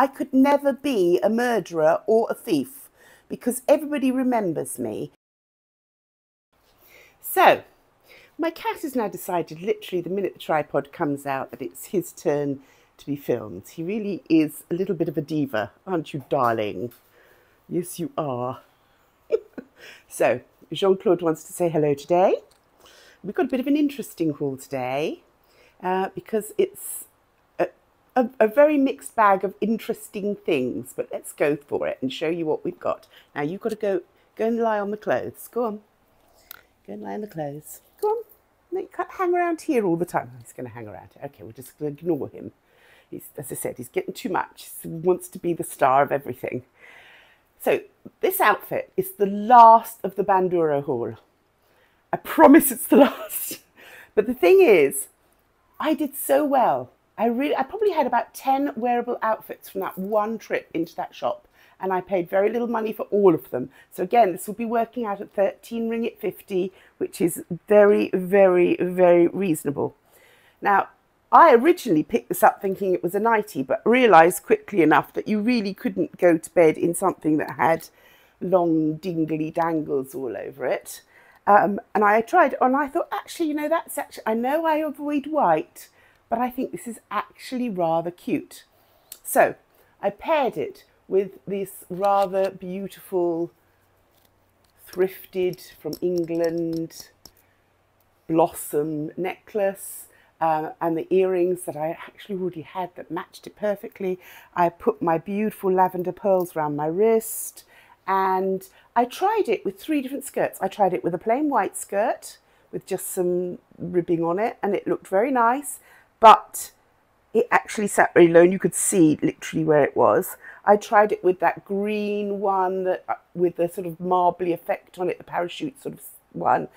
I could never be a murderer or a thief because everybody remembers me. So, my cat has now decided, literally, the minute the tripod comes out, that it's his turn to be filmed. He really is a little bit of a diva, aren't you, darling? Yes, you are. so, Jean Claude wants to say hello today. We've got a bit of an interesting haul today uh, because it's a, a, very mixed bag of interesting things. But let's go for it and show you what we've got. Now, you've got to go, go and lie on the clothes. Go on. Go and lie on the clothes. Go on. No, you can't hang around here all the time. He's going to hang around. Okay, we're just going to ignore him. He's, as I said, he's getting too much. He wants to be the star of everything. So this outfit is the last of the Banduro haul. I promise it's the last. But the thing is, I did so well. I really, I probably had about 10 wearable outfits from that one trip into that shop and I paid very little money for all of them. So again, this will be working out at 13 ringgit 50, which is very, very, very reasonable. Now, I originally picked this up thinking it was a nightie, but realised quickly enough that you really couldn't go to bed in something that had long dingly dangles all over it. Um, and I tried and I thought, actually, you know, that's actually, I know I avoid white, but I think this is actually rather cute. So I paired it with this rather beautiful thrifted from England blossom necklace uh, and the earrings that I actually already had that matched it perfectly. I put my beautiful lavender pearls around my wrist and I tried it with three different skirts. I tried it with a plain white skirt with just some ribbing on it and it looked very nice, but it actually sat very low and you could see literally where it was. I tried it with that green one that uh, with the sort of marbly effect on it, the parachute sort of one,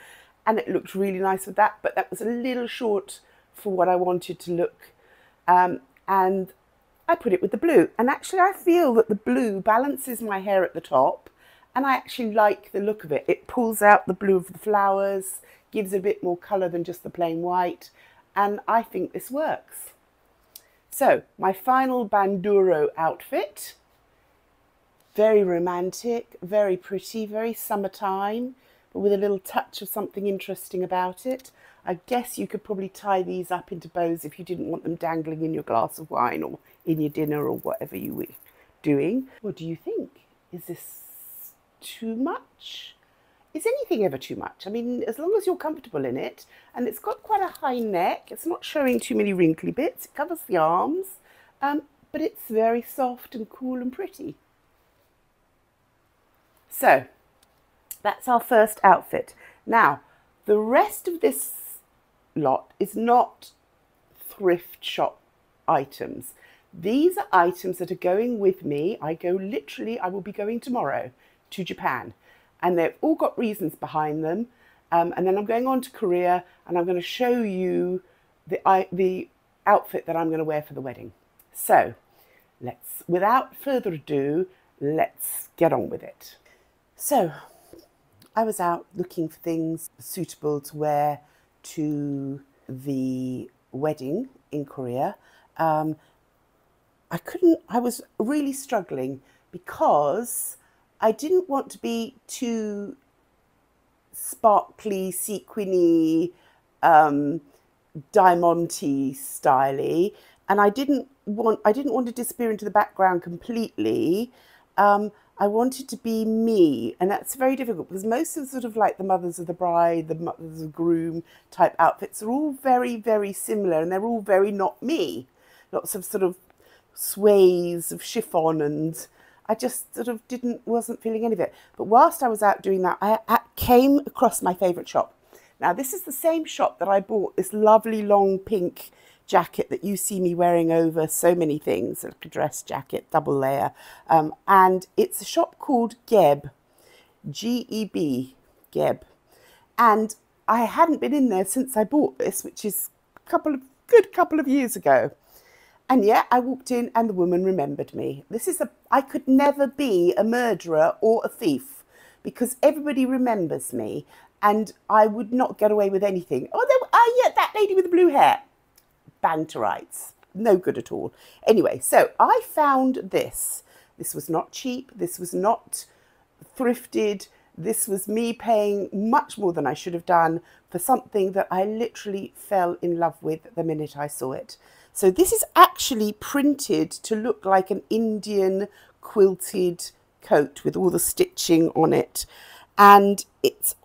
and it looked really nice with that, but that was a little short for what I wanted to look. Um, and I put it with the blue. And actually I feel that the blue balances my hair at the top and I actually like the look of it. It pulls out the blue of the flowers, gives a bit more colour than just the plain white. And I think this works. So my final Banduro outfit. Very romantic, very pretty, very summertime, but with a little touch of something interesting about it. I guess you could probably tie these up into bows if you didn't want them dangling in your glass of wine or in your dinner or whatever you were doing. What do you think? Is this too much? Is anything ever too much? I mean, as long as you're comfortable in it, and it's got quite a high neck, it's not showing too many wrinkly bits, it covers the arms, um, but it's very soft and cool and pretty. So, that's our first outfit. Now, the rest of this lot is not thrift shop items. These are items that are going with me. I go literally, I will be going tomorrow to Japan. And they've all got reasons behind them. Um, and then I'm going on to Korea and I'm going to show you the, I, the outfit that I'm going to wear for the wedding. So let's, without further ado, let's get on with it. So I was out looking for things suitable to wear to the wedding in Korea, um, I couldn't, I was really struggling because I didn't want to be too sparkly, sequiny, um, diamondy styly. And I didn't want, I didn't want to disappear into the background completely. Um, I wanted to be me, and that's very difficult because most of sort of like the mothers of the bride, the mothers of the groom type outfits are all very, very similar, and they're all very not me. Lots of sort of sways of chiffon, and I just sort of didn't, wasn't feeling any of it. But whilst I was out doing that, I, I came across my favourite shop. Now, this is the same shop that I bought this lovely long pink jacket that you see me wearing over so many things, like a dress jacket, double layer. Um, and it's a shop called Geb, G-E-B, Geb. And I hadn't been in there since I bought this, which is a couple of good couple of years ago. And yet I walked in and the woman remembered me. This is a, I could never be a murderer or a thief because everybody remembers me and I would not get away with anything. Oh, there, oh yeah, that lady with the blue hair banterites. no good at all. Anyway, so I found this. This was not cheap. This was not thrifted. This was me paying much more than I should have done for something that I literally fell in love with the minute I saw it. So this is actually printed to look like an Indian quilted coat with all the stitching on it. And it's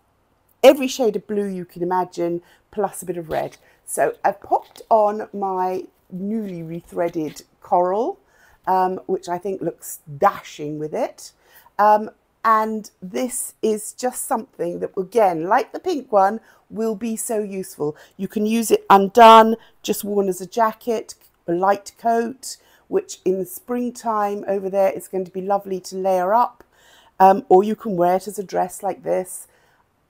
every shade of blue you can imagine, plus a bit of red. So I've popped on my newly rethreaded coral, um, which I think looks dashing with it. Um, and this is just something that, again, like the pink one, will be so useful. You can use it undone, just worn as a jacket, a light coat, which in the springtime over there is going to be lovely to layer up. Um, or you can wear it as a dress like this.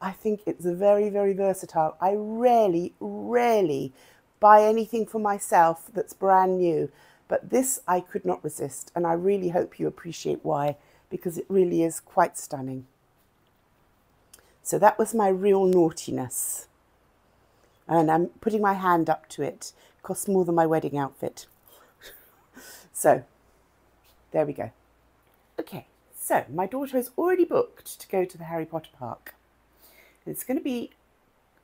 I think it's a very, very versatile. I rarely, rarely buy anything for myself that's brand new, but this I could not resist, and I really hope you appreciate why, because it really is quite stunning. So that was my real naughtiness. And I'm putting my hand up to it. it costs more than my wedding outfit. so, there we go. Okay, so my daughter is already booked to go to the Harry Potter park. It's going to be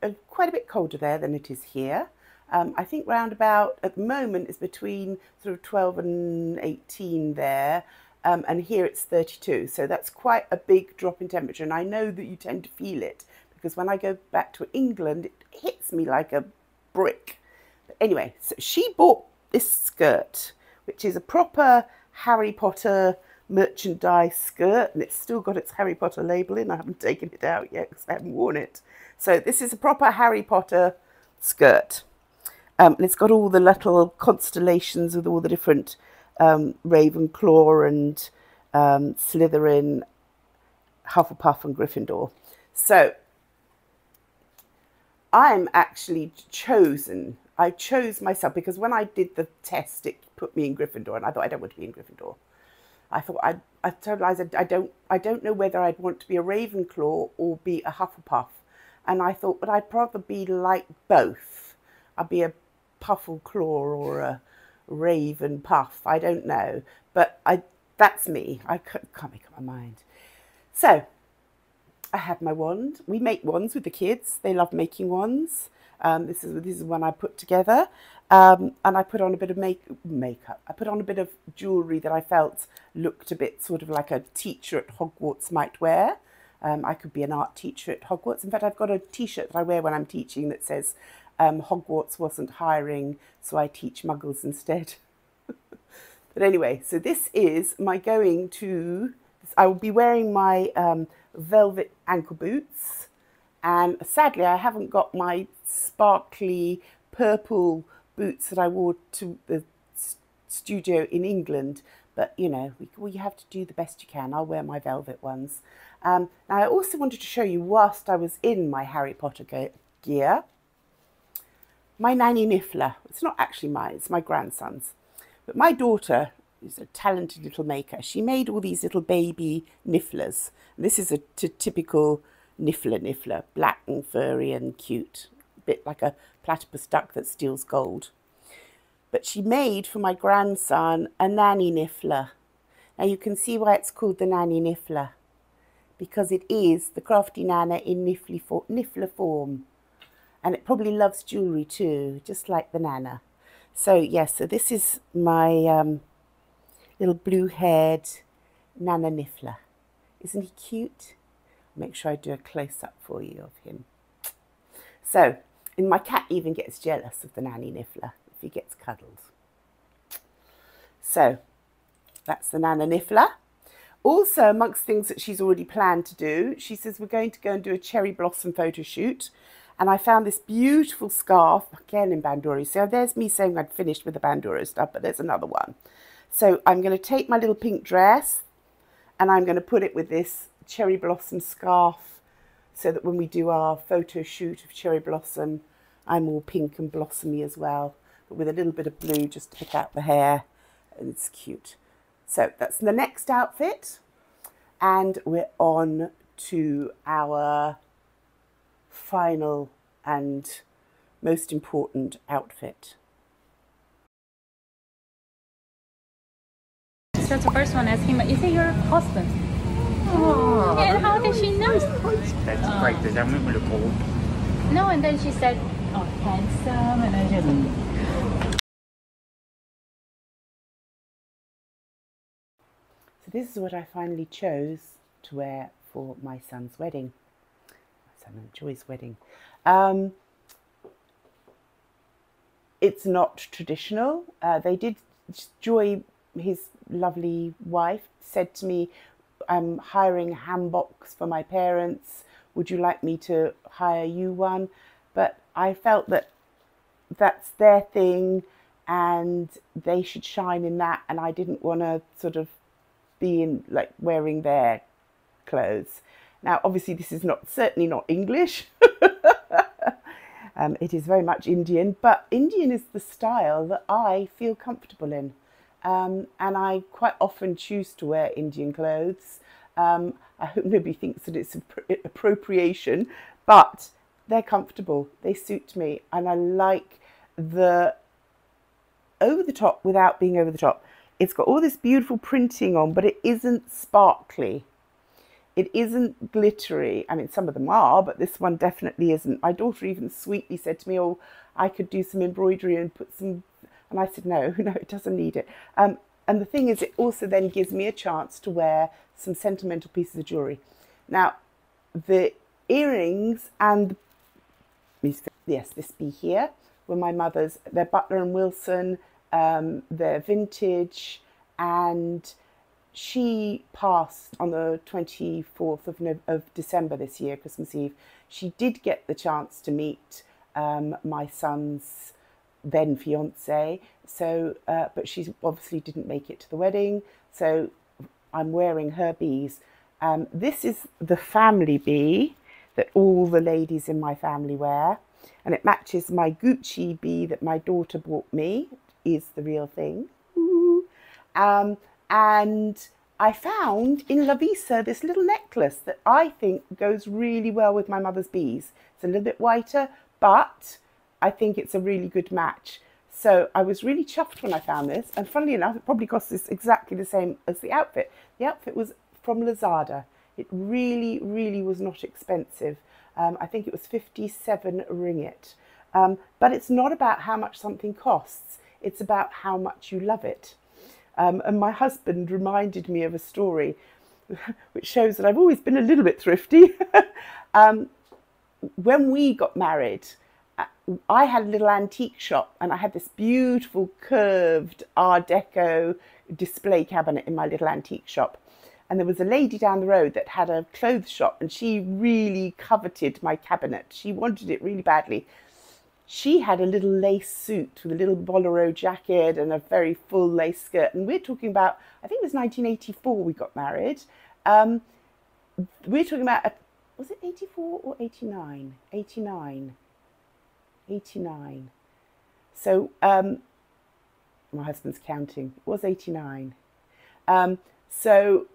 a, quite a bit colder there than it is here. Um, I think round about at the moment is between sort of 12 and 18 there, um, and here it's 32. So that's quite a big drop in temperature, and I know that you tend to feel it because when I go back to England, it hits me like a brick. But anyway, so she bought this skirt, which is a proper Harry Potter merchandise skirt and it's still got its Harry Potter label in. I haven't taken it out yet because I haven't worn it. So this is a proper Harry Potter skirt. Um, and it's got all the little constellations with all the different um, Ravenclaw and um, Slytherin, Hufflepuff and Gryffindor. So I'm actually chosen. I chose myself because when I did the test, it put me in Gryffindor, and I thought I don't want to be in Gryffindor. I thought I I told Liza I don't I don't know whether I'd want to be a Ravenclaw or be a Hufflepuff, and I thought, but I'd probably be like both. I'd be a Puffleclaw or a Raven Puff. I don't know, but I that's me. I can't make up my mind. So I have my wand. We make wands with the kids. They love making wands. Um, this is this is one I put together, um, and I put on a bit of make makeup. I put on a bit of jewellery that I felt looked a bit sort of like a teacher at Hogwarts might wear. Um, I could be an art teacher at Hogwarts. In fact, I've got a T-shirt that I wear when I'm teaching that says um, Hogwarts wasn't hiring, so I teach Muggles instead. but anyway, so this is my going to. I will be wearing my um, velvet ankle boots, and sadly, I haven't got my sparkly purple boots that I wore to the studio in England. But you know, we, we have to do the best you can. I'll wear my velvet ones. Um, now, I also wanted to show you, whilst I was in my Harry Potter gear, my nanny Niffler. It's not actually mine, it's my grandson's. But my daughter is a talented little maker. She made all these little baby Nifflers. And this is a typical Niffler Niffler, black and furry and cute a bit like a platypus duck that steals gold. But she made for my grandson a nanny niffler. Now you can see why it's called the nanny niffler. Because it is the crafty nana in niffler form. And it probably loves jewellery too, just like the nana. So yes, so this is my um, little blue-haired Nana Niffler. Isn't he cute? Make sure I do a close-up for you of him. So and my cat even gets jealous of the nanny niffler if he gets cuddled. So that's the Nana Niffler. Also, amongst things that she's already planned to do, she says we're going to go and do a cherry blossom photo shoot. And I found this beautiful scarf, again in Banduro. So there's me saying I'd finished with the Banduro stuff, but there's another one. So I'm going to take my little pink dress and I'm going to put it with this cherry blossom scarf so that when we do our photo shoot of cherry blossom, I'm all pink and blossomy as well, but with a little bit of blue just to pick out the hair, and it's cute. So that's the next outfit, and we're on to our final and most important outfit. so the first one asked him, is it your husband? Oh, And how did she know? That's great. Does that make me look old? No, and then she said, oh, handsome, and I just, So this is what I finally chose to wear for my son's wedding. And Joy's wedding. Um, it's not traditional. Uh, they did. Joy, his lovely wife, said to me, "I'm hiring hanboks for my parents. Would you like me to hire you one?" But I felt that that's their thing, and they should shine in that. And I didn't want to sort of be in like wearing their clothes. Now, obviously, this is not certainly not English. um, it is very much Indian, but Indian is the style that I feel comfortable in, um, and I quite often choose to wear Indian clothes. Um, I hope nobody thinks that it's appropriation, but they're comfortable. They suit me, and I like the over the top without being over the top. It's got all this beautiful printing on, but it isn't sparkly. It isn't glittery. I mean, some of them are, but this one definitely isn't. My daughter even sweetly said to me, "Oh, I could do some embroidery and put some," and I said, "No, no, it doesn't need it." Um, and the thing is, it also then gives me a chance to wear some sentimental pieces of jewelry. Now, the earrings and yes, this be here were my mother's. They're Butler and Wilson. Um, they're vintage, and she passed on the 24th of, of December this year, Christmas Eve. She did get the chance to meet um, my son's then fiance. So, uh, but she obviously didn't make it to the wedding. So, I'm wearing her bees. Um, this is the family bee that all the ladies in my family wear, and it matches my Gucci bee that my daughter bought me. Is the real thing. Um, and I found in Lavisa this little necklace that I think goes really well with my mother's bees. It's a little bit whiter, but I think it's a really good match. So I was really chuffed when I found this. And funnily enough, it probably cost us exactly the same as the outfit. The outfit was from Lazada. It really, really was not expensive. Um, I think it was 57 ringgit. Um, but it's not about how much something costs. It's about how much you love it. Um, and my husband reminded me of a story which shows that I've always been a little bit thrifty. um, when we got married, uh, I had a little antique shop and I had this beautiful curved Art Deco display cabinet in my little antique shop. And there was a lady down the road that had a clothes shop and she really coveted my cabinet. She wanted it really badly she had a little lace suit with a little bolero jacket and a very full lace skirt. And we're talking about, I think it was 1984 we got married. Um, we're talking about, a, was it 84 or 89? 89. 89. So um, my husband's counting. It was 89. Um, so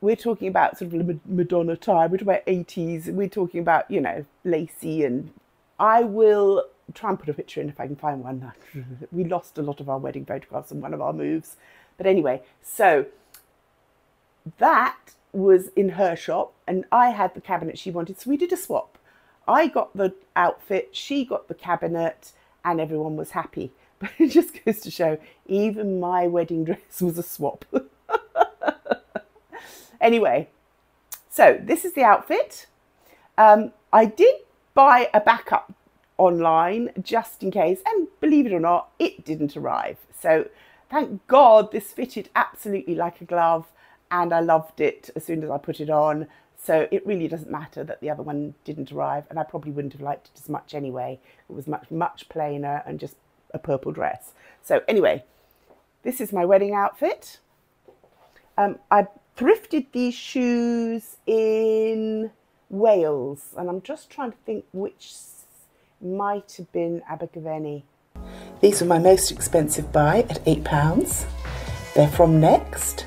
we're talking about sort of Madonna time. We're talking about 80s. We're talking about, you know, lacy and I will try and put a picture in if I can find one. we lost a lot of our wedding photographs in one of our moves. But anyway, so that was in her shop, and I had the cabinet she wanted. So we did a swap. I got the outfit, she got the cabinet, and everyone was happy. But it just goes to show, even my wedding dress was a swap. anyway, so this is the outfit. Um, I did buy a backup online just in case, and believe it or not, it didn't arrive. So thank God this fitted absolutely like a glove, and I loved it as soon as I put it on. So it really doesn't matter that the other one didn't arrive, and I probably wouldn't have liked it as much anyway. It was much, much plainer and just a purple dress. So anyway, this is my wedding outfit. Um, I thrifted these shoes in Wales, and I'm just trying to think which might have been Abergavenny. These were my most expensive buy at £8. They're from Next,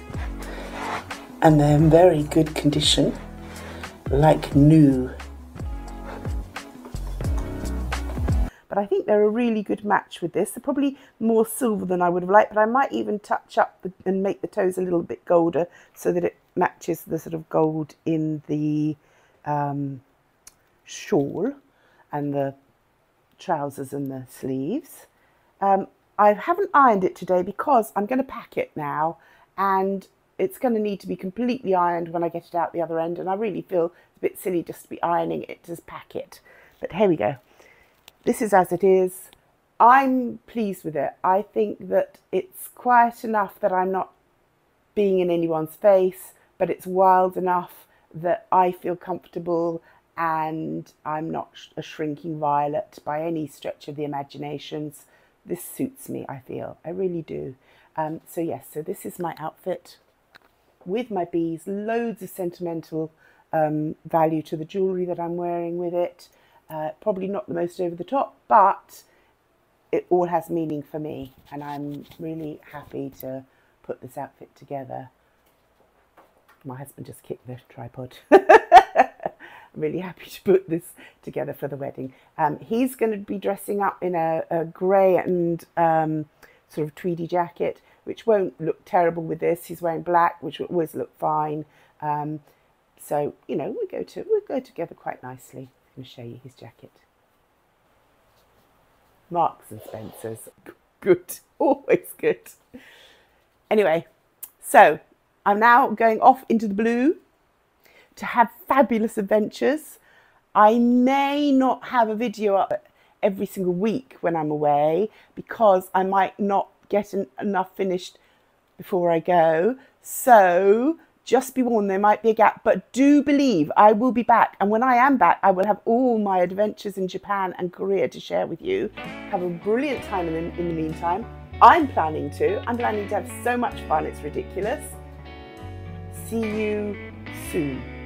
and they're in very good condition, like new. But I think they're a really good match with this. They're probably more silver than I would have liked, but I might even touch up the, and make the toes a little bit golder so that it matches the sort of gold in the um, shawl and the trousers and the sleeves. Um, I haven't ironed it today because I'm going to pack it now and it's going to need to be completely ironed when I get it out the other end and I really feel it's a bit silly just to be ironing it, just pack it. But here we go. This is as it is. I'm pleased with it. I think that it's quiet enough that I'm not being in anyone's face, but it's wild enough that I feel comfortable and I'm not a shrinking violet by any stretch of the imaginations this suits me, I feel. I really do. Um, so yes, so this is my outfit with my bees, loads of sentimental um, value to the jewellery that I'm wearing with it. Uh, probably not the most over the top, but it all has meaning for me and I'm really happy to put this outfit together. My husband just kicked the tripod. I'm really happy to put this together for the wedding. Um, he's going to be dressing up in a, a grey and um, sort of tweedy jacket, which won't look terrible with this. He's wearing black, which will always look fine. Um, so you know we go to we go together quite nicely. I'm going to show you his jacket. Marks and Spencers, good, always good. Anyway, so I'm now going off into the blue to have fabulous adventures. I may not have a video up every single week when I'm away because I might not get enough finished before I go. So just be warned, there might be a gap, but do believe I will be back. And when I am back, I will have all my adventures in Japan and Korea to share with you. Have a brilliant time in the, in the meantime. I'm planning to. I'm planning to have so much fun, it's ridiculous. See you soon.